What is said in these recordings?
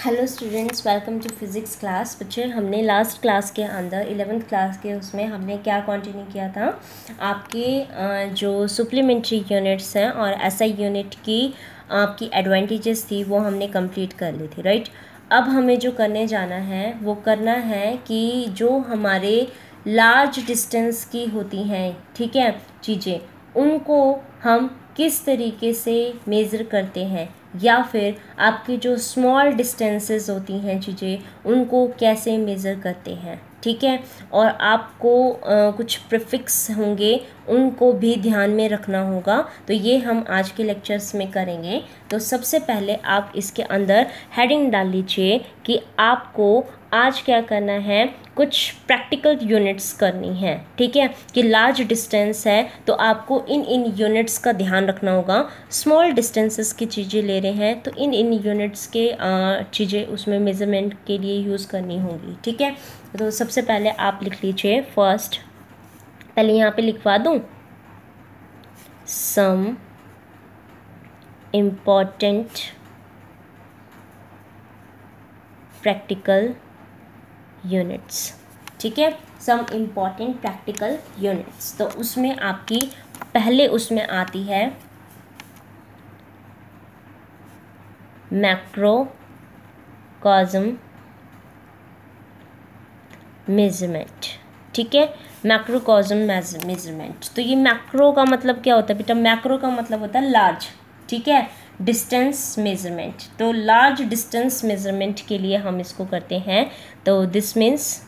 Hello students welcome to physics class बच्चे हमने last class के अंदर इलेवेंथ क्लास के उसमें हमने क्या कंटिन्यू किया था? आपके जो सप्लीमेंट्री यूनिट्स हैं और एसआई यूनिट की, आपकी एडवांटेजेस थी, वो हमने कंप्लीट कर ली थी राइट अब हमें जो करने जाना है, वो करना है कि जो हमारे लार्ज डिस्टेंस की होती हैं, ठीक है, चीज़ें, उनको हम किस तरीके से मेज़र करते हैं? या फिर आपकी जो स्मॉल डिस्टेंसेस होती हैं चीज़ें उनको कैसे मेज़र करते हैं? ठीक है? और आपको आ, कुछ प्रिफिक्स होंगे उनको भी ध्यान में रखना होगा। तो ये हम आज के लेक्चर्स में करेंगे। तो सबसे पहले आप इसके अंदर हेडिंग डाल लीजिए कि आपको आज क्या करना है? कुछ प्रैक्टिकल यूनिट्स करनी है, ठीक है? कि लार्ज डिस्टेंस है तो आपको इन इन यूनिट्स का ध्यान रखना होगा। स्मॉल डिस्टेंसेस की चीज़ें ले रहे हैं तो इन इन यूनिट्स के चीज़ें उसमें मेज़रमेंट के लिए यूज़ करनी होगी, ठीक है? तो सबसे पहले आप लिख लीजिए फ़र्स्ट पहले यहाँ पे लिखवा दूँ। सम इंपॉर्टेंट प्रैक्टिकल यूनिट्स ठीक है? सम इंपॉर्टेंट प्रैक्टिकल यूनिट्स तो उसमें आपकी, पहले उसमें आती है मैक्रोकॉजम मेज़रमेंट ठीक है? मैक्रोकॉजम मेज़रमेंट तो ये मैक्रो का मतलब क्या होता है बेटा? मैक्रो का मतलब होता है लार्ज ठीक है? डिस्टेंस मेज़रमेंट तो लार्ज डिस्टेंस मेज़रमेंट के लिए हम इसको करते हैं। तो this means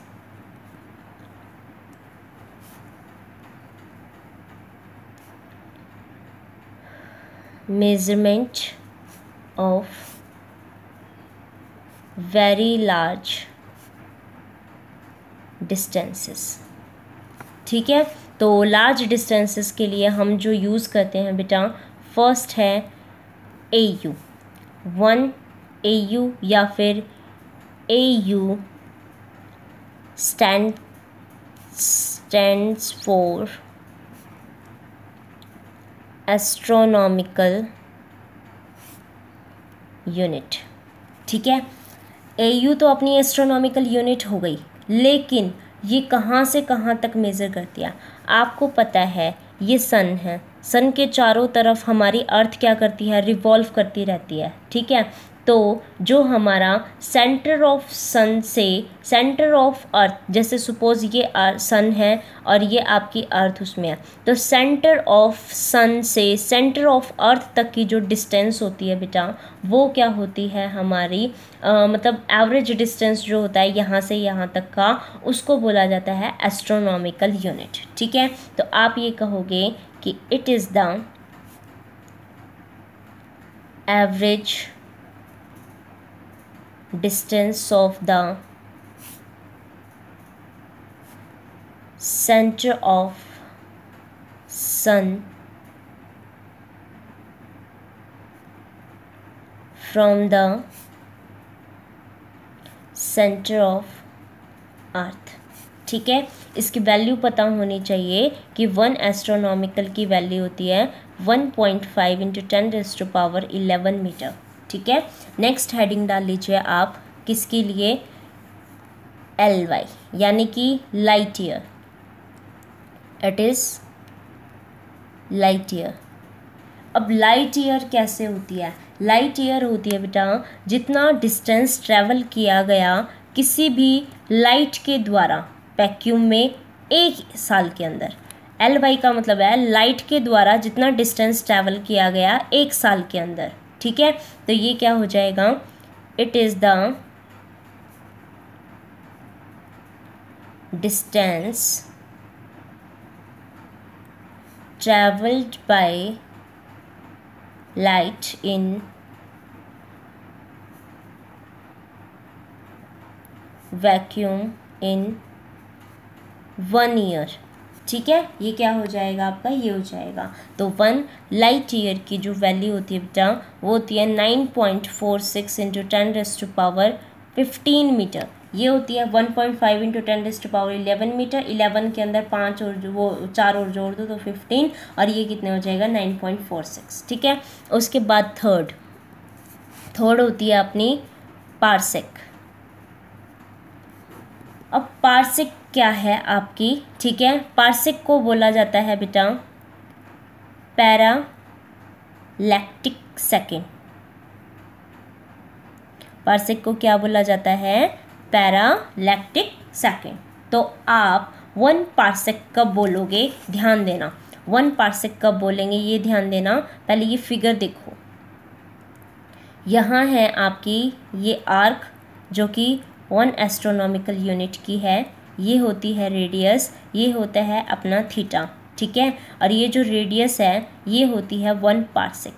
measurement of very large distances ठीक है? तो लार्ज डिस्टेंसेस के लिए हम जो यूज़ करते हैं बेटा फ़र्स्ट है A U one A U या फिर A U stand stands for astronomical unit ठीक है? ए यू तो अपनी एस्ट्रोनॉमिकल यूनिट हो गई, लेकिन ये कहाँ से कहाँ तक मेज़र करती है? आपको पता है, ये सन है। सन के चारों तरफ़ हमारी अर्थ क्या करती है? रिवॉल्व करती रहती है। ठीक है? तो जो हमारा सेंटर ऑफ़ सन से सेंटर ऑफ़ अर्थ जैसे सपोज़ ये सन है और ये आपकी अर्थ उसमें है। तो सेंटर ऑफ़ सन से सेंटर ऑफ़ अर्थ तक की जो डिस्टेंस होती है बेटा वो क्या होती है हमारी आ, मतलब एवरेज डिस्टेंस जो होता है यहाँ से यहाँ तक का उसको बोला जाता है एस्ट्रोनॉमिकल यूनिट ठीक है? तो आप ये कहोगे कि it is the average distance of the centre of sun from the centre of earth ठीक है? इसकी वैल्यू पता होनी चाहिए कि वन एस्ट्रोनॉमिकल की वैल्यू होती है one point five into ten to power eleven metre ठीक है? नेक्स्ट हेडिंग डाल लीजिए आप, किसके लिए? एल वाई यानी कि light year it is light year अब लाइट ईयर कैसे होती है? लाइट ईयर होती है बेटा, जितना डिस्टेंस ट्रेवल किया गया किसी भी लाइट के द्वारा वैक्यूम में एक साल के अंदर। एल वाई का मतलब है लाइट के द्वारा जितना डिस्टेंस ट्रेवल किया गया एक साल के अंदर। ठीक है? तो ये क्या हो जाएगा? It is the distance travelled by light in vacuum in one year ठीक है? ये क्या हो जाएगा आपका? ये हो जाएगा। तो वन लाइट ईयर की जो वैल्यू होती है बेटा, वो होती है nine point four six into ten raise to power fifteen metre ये होती है one point five into ten raise to power eleven metre eleven के अंदर पाँच और वो चार और जोड़ दो तो फिफ्टीन और ये कितने हो जाएगा? नाइन पॉइंट फोर सिक्स ठीक है? उसके बाद थर्ड थर्ड होती है अपनी पार्सेक अब पार्सिक क्या है आपकी? ठीक है, पार्सिक को बोला जाता है बेटा पैरा लैक्टिक सेकेंड। पार्सेक को क्या बोला जाता है? Parallactic second. तो आप वन पार्सेक कब बोलोगे? ध्यान देना। वन पार्सिक कब बोलेंगे? ये ध्यान देना। पहले ये फिगर देखो। यहाँ है आपकी ये आर्क, जो कि वन एस्ट्रोनॉमिकल यूनिट की है, ये होती है रेडियस ये होता है अपना थीटा ठीक है? और ये जो रेडियस है, ये होती है वन पार्सिक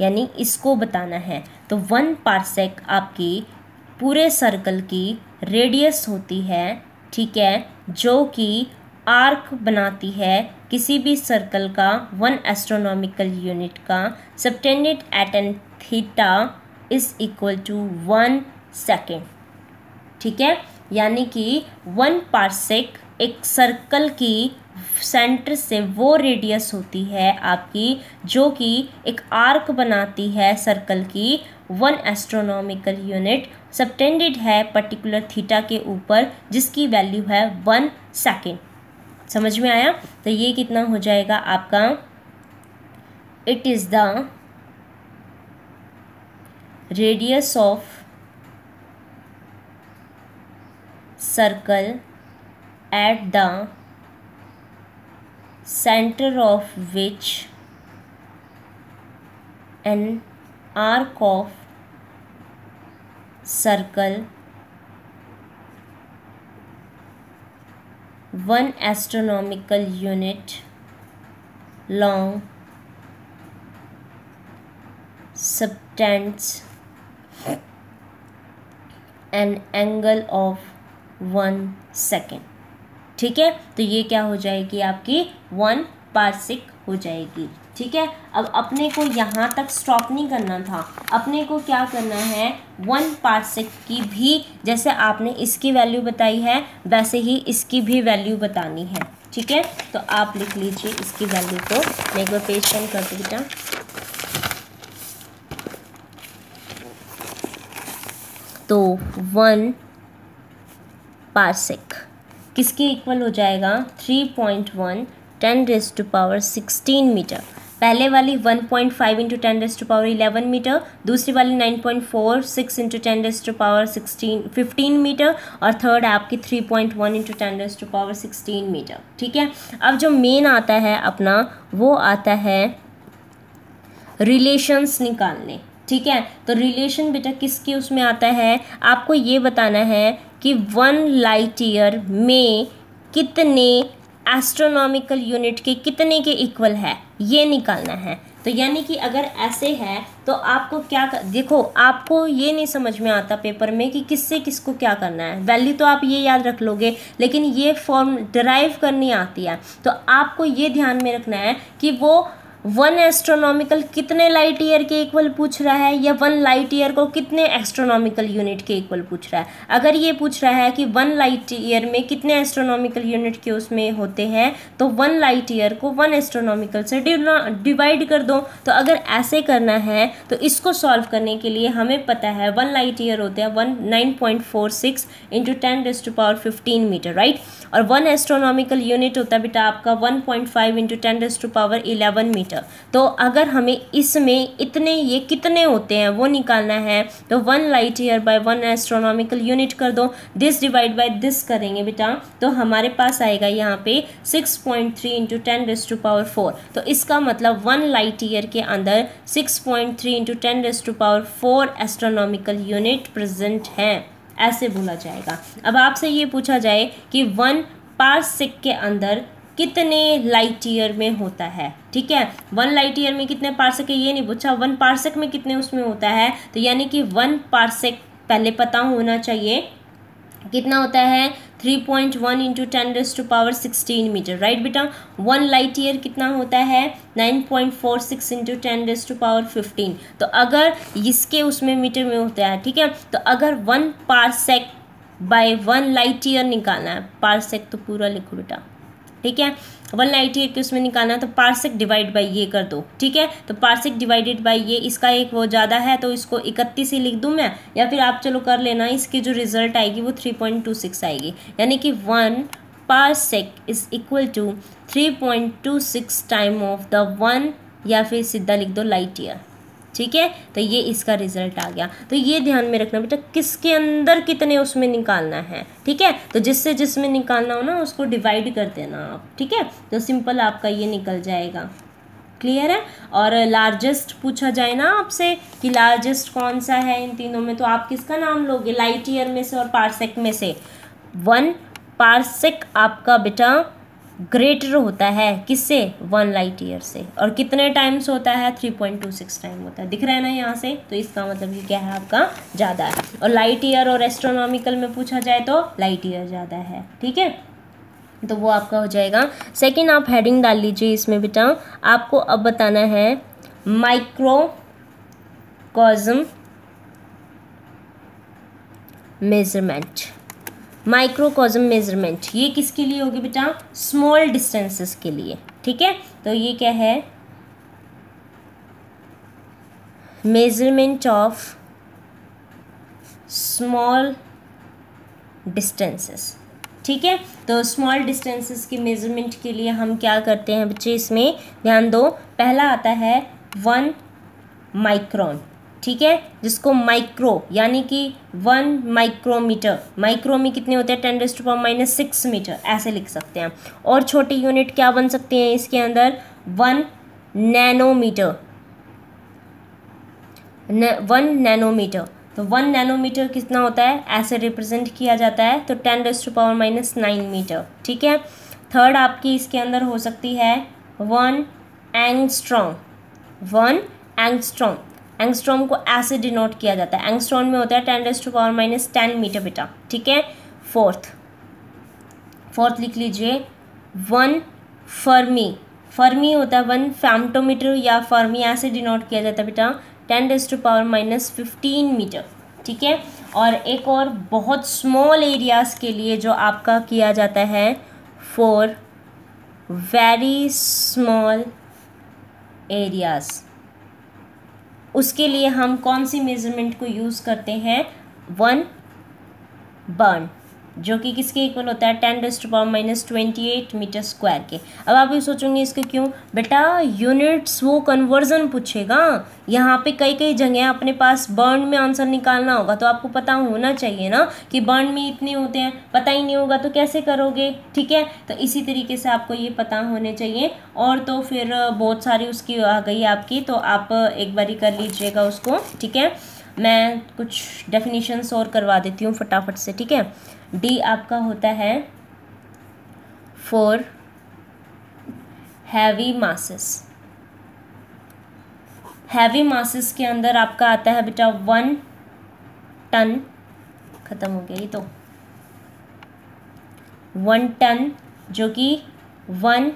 यानी इसको बताना है। तो वन पार्सेक आपकी पूरे सर्कल की रेडियस होती है, ठीक है? जो कि आर्क बनाती है किसी भी सर्कल का वन एस्ट्रोनॉमिकल यूनिट का subtended at an theta is equal to one second ठीक है? यानी कि वन पार्सेक एक सर्कल की सेंटर से वो रेडियस होती है आपकी, जो कि एक आर्क बनाती है सर्कल की वन एस्ट्रोनॉमिकल यूनिट सबटेंडेड है पर्टिकुलर थीटा के ऊपर, जिसकी वैल्यू है वन सेकेंड समझ में आया? तो ये कितना हो जाएगा आपका? It is the radius of circle at the center of which an arc of circle one astronomical unit long subtends an angle of one second ठीक है? तो ये क्या हो जाएगी आपकी? वन पार्सिक हो जाएगी। ठीक है? अब अपने को यहाँ तक स्टॉप नहीं करना था। अपने को क्या करना है? वन पार्सेक की भी, जैसे आपने इसकी वैल्यू बताई है, वैसे ही इसकी भी वैल्यू बतानी है। ठीक है? तो आप लिख लीजिए इसकी वैल्यू को। मैं एक बार पेज कर बेटा। तो वन पार्सेक किसके इक्वल हो जाएगा? Three point one ten raise to power sixteen metre पहले वाली one point five into ten raise to power eleven metre दूसरी वाली nine point four six into ten raise to power sixteen fifteen metre और third आपकी 3.1 point one into ten raise to power sixteen metre ठीक है? अब जो main आता है अपना, वो आता है रिलेशंस निकालने. ठीक है? तो रिलेशन बेटा किसके उसमें आता है? आपको ये बताना है कि वन लाइट ईयर में कितने एस्ट्रोनॉमिकल यूनिट के कितने के इक्वल है? ये निकालना है। तो यानी कि अगर ऐसे है तो आपको क्या कर, देखो आपको ये नहीं समझ में आता पेपर में कि किससे किसको क्या करना है। वैल्यू तो आप ये याद रख लोगे लेकिन ये फॉर्म ड्राइव करनी आती है। तो आपको ये ध्यान में रखना है कि वो वन एस्ट्रोनॉमिकल कितने लाइट ईयर के इक्वल पूछ रहा है, या वन लाइट ईयर को कितने एस्ट्रोनॉमिकल यूनिट के इक्वल पूछ रहा है? अगर ये पूछ रहा है कि वन लाइट ईयर में कितने एस्ट्रोनॉमिकल यूनिट के उसमें होते हैं तो वन लाइट ईयर को वन एस्ट्रोनॉमिकल से डिवाइड कर दो। तो अगर ऐसे करना है तो इसको सॉल्व करने के लिए हमें पता है वन लाइट ईयर होते हैं one nine point four six into ten raise to power fifteen metre right और वन एस्ट्रोनॉमिकल यूनिट होता है बेटा आपका one point five into ten raise to power eleven metre metre तो अगर हमें इसमें इतने, ये कितने होते हैं, वो निकालना है तो one light year by one astronomical unit कर दो। दिस डिवाइड बाय दिस करेंगे बेटा तो हमारे पास आएगा यहाँ पे six point three into ten raise to power four तो इसका मतलब वन लाइट ईयर के अंदर six point three into ten raise to power four astronomical unit present हैं। ऐसे बोला जाएगा। अब आपसे ये पूछा जाए कि वन पार्सिक के अंदर कितने लाइट ईयर में होता है, ठीक है? वन लाइट ईयर में कितने पार्सक है? ये नहीं पूछा। वन पार्सक में कितने उसमें होता है? तो यानी कि वन पार्सक पहले पता होना चाहिए। कितना होता है? Three point one into ten raise to power sixteen metre right बेटा? वन लाइट ईयर कितना होता है? Nine point four six into ten raise to power fifteen तो अगर इसके उसमें मीटर में होता है, ठीक है? तो अगर one parsec by one light year निकालना है पारसेक तो पूरा लिखो बेटा। ठीक है? वन ईयर के उसमें निकालना है तो पार्सिक डिवाइड बाई ये कर दो, ठीक है? तो पार्सिक डिवाइडेड बाई ये, इसका एक वो ज़्यादा है तो इसको इकतीस ही लिख दूँ मैं? या फिर आप चलो कर लेना, इसकी जो रिज़ल्ट आएगी वो थ्री पॉइंट टू सिक्स आएगी। यानी कि one parsec is equal to three point two six time of the one या फिर सीधा लिख दो लाइट ईयर ठीक है? तो ये इसका रिज़ल्ट आ गया। तो ये ध्यान में रखना बेटा, किसके अंदर कितने उसमें निकालना है, ठीक है? तो जिससे जिसमें निकालना हो ना, उसको डिवाइड कर देना आप, ठीक है? तो सिंपल आपका ये निकल जाएगा। क्लियर है? और लार्जेस्ट पूछा जाए ना आपसे कि लार्जेस्ट कौन सा है इन तीनों में तो आप किसका नाम लोगे? लाइट ईयर में से और पार्सेक में से। वन पार्सेक आपका बेटा ग्रेटर होता है किससे? वन लाइट ईयर से। और कितने टाइम्स होता है? Three point two six time होता है। दिख रहा है ना यहाँ से? तो इसका मतलब ये क्या है आपका? ज़्यादा है। और लाइट ईयर और एस्ट्रोनॉमिकल में पूछा जाए तो लाइट ईयर ज़्यादा है। ठीक है? तो वो आपका हो जाएगा। सेकेंड आप हेडिंग डाल लीजिए इसमें बेटा। आपको अब बताना है microcosm measurement microcosm measurement ये किसके लिए होगी बेटा? स्मॉल डिस्टेंसेस के लिए। ठीक है? तो ये क्या है? मेज़रमेंट ऑफ़ स्मॉल डिस्टेंसेस ठीक है? तो स्मॉल डिस्टेंसेस के मेज़रमेंट के लिए हम क्या करते हैं बच्चे इसमें? ध्यान दो। पहला आता है वन माइक्रोन ठीक है, जिसको माइक्रो यानी कि वन माइक्रोमीटर माइक्रो में कितने होते हैं? Ten raise to power minus six metre ऐसे लिख सकते हैं और छोटी यूनिट क्या बन सकते हैं इसके अंदर? वन नैनोमीटर वन नैनोमीटर तो वन नैनोमीटर कितना होता है? ऐसे रिप्रेजेंट किया जाता है तो ten raise to power minus nine metre ठीक है? थर्ड आपकी इसके अंदर हो सकती है one angstrom one angstrom angstrom को ऐसे डिनोट किया जाता है। एंगस्ट्रॉन में होता है ten raise to power minus ten metre बेटा ठीक है? फोर्थ फोर्थ लिख लीजिए। वन फर्मी फर्मी होता है वन फैमटोमीटर या फर्मी ऐसे डिनोट किया जाता है बेटा। Ten raise to power minus fifteen metre ठीक है? और एक और बहुत स्मॉल एरियाज़ के लिए जो आपका किया जाता है फॉर वेरी स्मॉल एरियाज़ उसके लिए हम कौन सी मेज़रमेंट को यूज़ करते हैं? वन बर्न जो कि किसके इक्वल होता है? Ten raised power minus twenty eight metre square के। अब आप ये सोचोगे इसके क्यों? बेटा यूनिट्स वो कन्वर्जन पूछेगा। यहाँ पे कई कई जगह अपने पास बर्न में आंसर निकालना होगा। तो आपको पता होना चाहिए ना कि बर्न में इतने होते हैं। पता ही नहीं होगा तो कैसे करोगे? ठीक है? तो इसी तरीके से आपको ये पता होने चाहिए। और तो फिर बहुत सारी उसकी आ गई आपकी। तो आप एक बारी कर लीजिएगा उसको। ठीक है? मैं कुछ डेफिनेशंस और करवा देती हूँ फटाफट से, ठीक है? डी आपका होता है for heavy masses heavy masses के अंदर आपका आता है बेटा वन टन ख़त्म हो गया ये तो। वन टन जो कि वन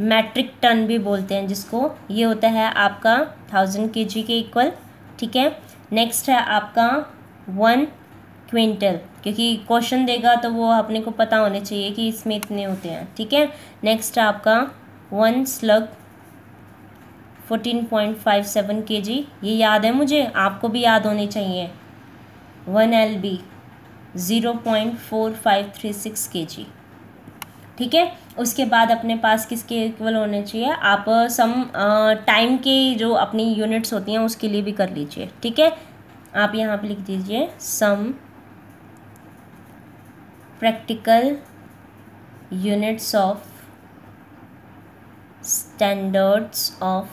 मैट्रिक टन भी बोलते हैं, जिसको ये होता है आपका थाउज़ेंड के जी के इक्वल ठीक है? नेक्स्ट है आपका वन क्विंटल क्योंकि क्वेश्चन देगा तो वो अपने को पता होने चाहिए कि इसमें इतने होते हैं, ठीक है? नेक्स्ट है आपका one slug fourteen point five seven K G ये याद है मुझे? आपको भी याद होने चाहिए। One L B zero point four five three six K G ठीक है? उसके बाद अपने पास किसके इक्वल होने चाहिए? आप सम टाइम के जो अपनी यूनिट्स होती हैं, उसके लिए भी कर लीजिए, ठीक है? आप यहाँ पे लिख दीजिए some practical units of standards of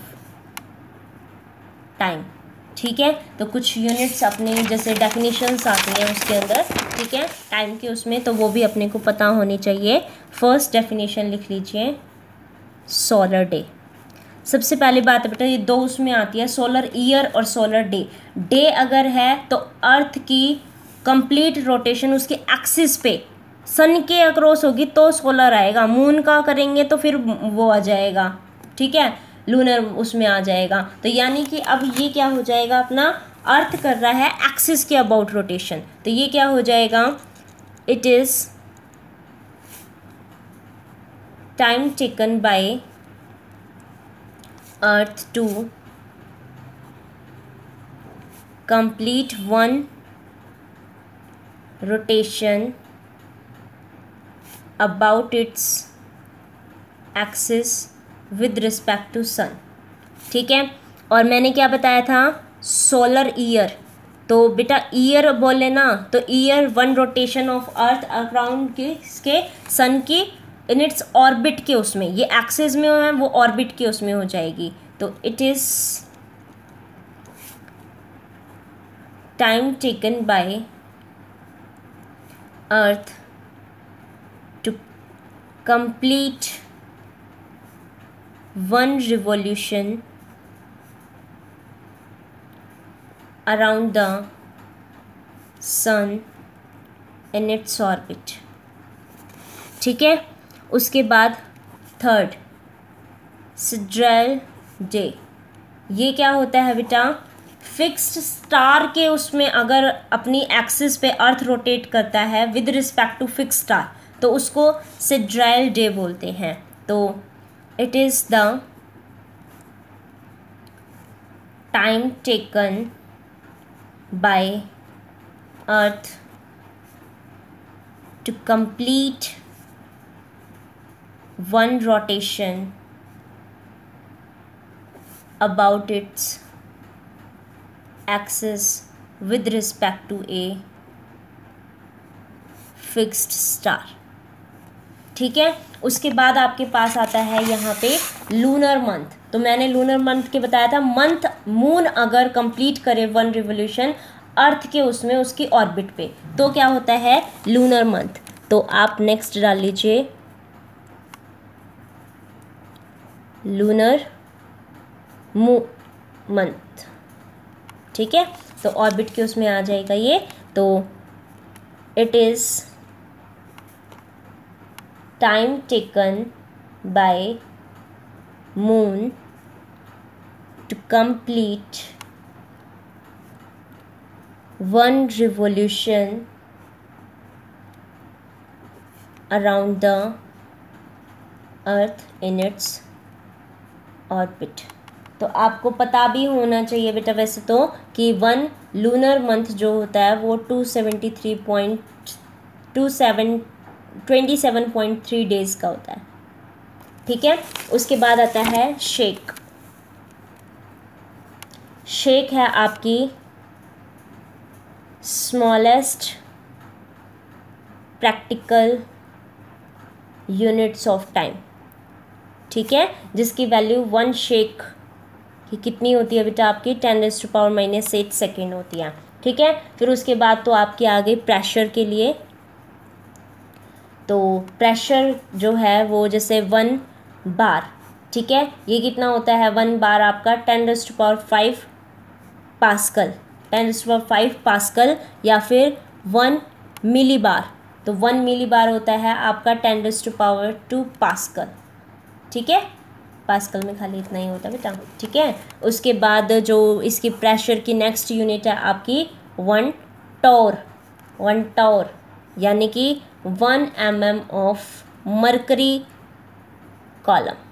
time ठीक है? तो कुछ यूनिट्स अपने जैसे डेफिनेशंस आती हैं उसके अंदर, ठीक है? टाइम के उसमें तो वो भी अपने को पता होनी चाहिए। फ़र्स्ट डेफिनेशन लिख लीजिए सोलर डे सबसे पहली बात है बेटा, ये दो उसमें आती है सोलर ईयर और सोलर डे डे अगर है तो अर्थ की कंप्लीट रोटेशन उसके एक्सिस पे सन के अक्रॉस होगी तो सोलर आएगा। मून का करेंगे तो फिर वो आ जाएगा, ठीक है? लूनर उसमें आ जाएगा। तो यानी कि अब ये क्या हो जाएगा, अपना अर्थ कर रहा है एक्सिस के अबाउट रोटेशन तो ये क्या हो जाएगा it is time taken by earth to complete one rotation about its axis with respect to sun ठीक है? और मैंने क्या बताया था? सोलर ईयर तो बेटा ईयर बोले ना तो year one rotation of earth around के, इसके सन की इन इट्स ऑर्बिट के उसमें। ये एक्सेस में है, वो ऑर्बिट के उसमें हो जाएगी। तो it is time taken by earth to complete one revolution around the sun in its orbit. ठीक है? उसके बाद थर्ड सिड्रेल डे ये क्या होता है बेटा? फिक्स्ड स्टार के उसमें अगर अपनी एक्सिस पे अर्थ रोटेट करता है with respect to fix star तो उसको सिड्रेल डे बोलते हैं। तो it is the time taken by earth to complete one rotation about its axis with respect to a fixed star. ठीक है? उसके बाद आपके पास आता है यहाँ पे लूनर मंथ तो मैंने लूनर मंथ के बताया था। मंथ मून अगर कंप्लीट करे वन रिवोल्यूशन अर्थ के उसमें, उसकी ऑर्बिट पे तो क्या होता है? लूनर मंथ तो आप नेक्स्ट डाल लीजिए। लूनर मू मंथ ठीक है? तो ऑर्बिट के उसमें आ जाएगा ये। तो it is time taken by moon to complete one revolution around the earth in its orbit तो आपको पता भी होना चाहिए बेटा वैसे तो कि वन लूनर मंथ जो होता है वो two seventy three point two seven twenty seven point three days का होता है। ठीक है? उसके बाद आता है शेक शेक है आपकी smallest practical units of time ठीक है? जिसकी वैल्यू वन शेक की कितनी होती है बेटा आपकी? Ten S to power minus eight second होती है। ठीक है? फिर उसके बाद तो आपकी आ गई प्रेशर के लिए तो प्रेशर जो है वो जैसे वन बार ठीक है? ये कितना होता है? वन बार आपका ten to power five pascal ten to power five pascal या फिर वन मिली बार तो वन मिली बार होता है आपका ten to power two pascal ठीक है? पास्कल में खाली इतना ही होता है बेटा, ठीक है? उसके बाद जो इसकी प्रेशर की नेक्स्ट यूनिट है आपकी वन टोर वन टोर यानी कि one M M of mercury column.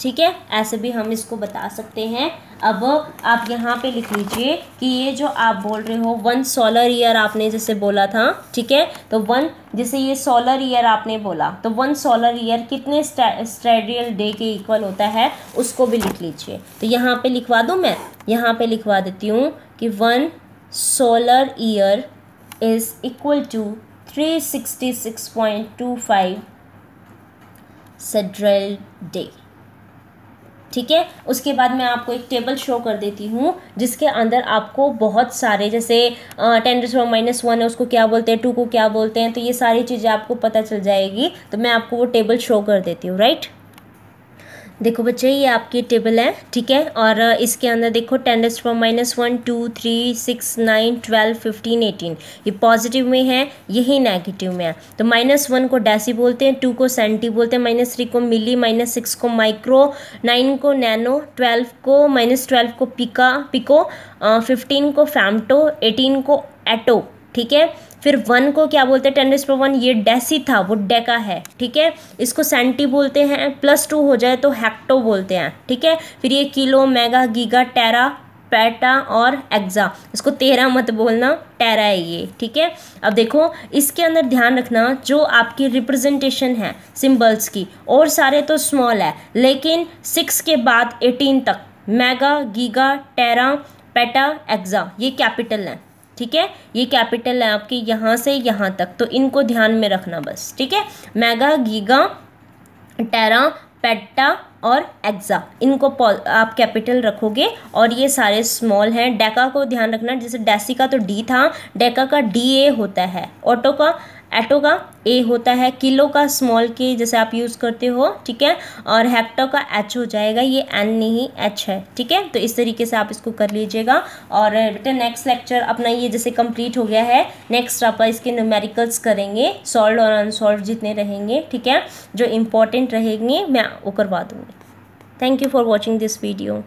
ठीक है? ऐसे भी हम इसको बता सकते हैं। अब आप यहाँ पे लिख लीजिए कि ये जो आप बोल रहे हो, वन सोलर ईयर आपने जैसे बोला था, ठीक है? तो वन, जैसे ये सोलर ईयर आपने बोला तो वन सोलर ईयर कितने स्टेडियल डे के इक्वल होता है, उसको भी लिख लीजिए। तो यहाँ पे लिखवा दूँ मैं? यहाँ पे लिखवा देती हूँ कि one solar year is equal to three sixty six point two five sidereal day ठीक है? उसके बाद मैं आपको एक टेबल शो कर देती हूँ, जिसके अंदर आपको बहुत सारे जैसे टेन टू माइनस वन है, उसको क्या बोलते हैं टू को क्या बोलते हैं तो ये सारी चीज़ें आपको पता चल जाएगी तो मैं आपको वो टेबल शो कर देती हूँ राइट देखो बच्चे, ये आपकी टेबल है, ठीक है? और इसके अंदर देखो ten for minus one two three six nine twelve fifteen eighteen ये पॉजिटिव में है, यही नेगेटिव में है. तो माइनस वन को डैसी बोलते हैं टू को सेंटी बोलते हैं माइनस थ्री को मिली माइनस सिक्स को माइक्रो नाइन को नैनो ट्वेल्व को माइनस ट्वेल्व को पिका पिको फिफ्टीन को फैमटो एटीन को एटो ठीक है? फिर वन को क्या बोलते हैं? टेन रेस पर वन ये डेसी था, वो डेका है, ठीक है? इसको सेंटी बोलते हैं, प्लस टू हो जाए तो हेक्टो बोलते हैं, ठीक है? फिर ये kilo, mega, giga, tera, peta और एग्जा इसको तेरह मत बोलना, टेरा है ये, ठीक है? अब देखो, इसके अंदर ध्यान रखना जो आपकी रिप्रेजेंटेशन है, सिंबल्स की, और सारे तो स्मॉल है, लेकिन सिक्स के बाद एटीन तक, mega, giga, tera, peta exa ये कैपिटल है। ठीक है? ये कैपिटल है आपके यहाँ से यहाँ तक तो इनको ध्यान में रखना बस, ठीक है? मेगा, गीगा, टेरा पेटा और एक्जा इनको आप कैपिटल रखोगे और ये सारे स्मॉल हैं। डेका को ध्यान रखना, जैसे डेसी का तो डी था, डेका का डी ए होता है, ऑटो का एटो का ए होता है किलो का स्मॉल के जैसे आप यूज़ करते हो, ठीक है? और हेक्टो का एच हो जाएगा, ये एन नहीं एच है, ठीक है? तो इस तरीके से आप इसको कर लीजिएगा। और बेटा नेक्स्ट लेक्चर अपना ये जैसे कंप्लीट हो गया है नेक्स्ट आप इसके न्यूमेरिकल्स करेंगे सॉल्व और अनसॉल्व जितने रहेंगे, ठीक है? जो इम्पोर्टेंट रहेंगे, मैं वो करवा दूँगी। Thank you for watching this video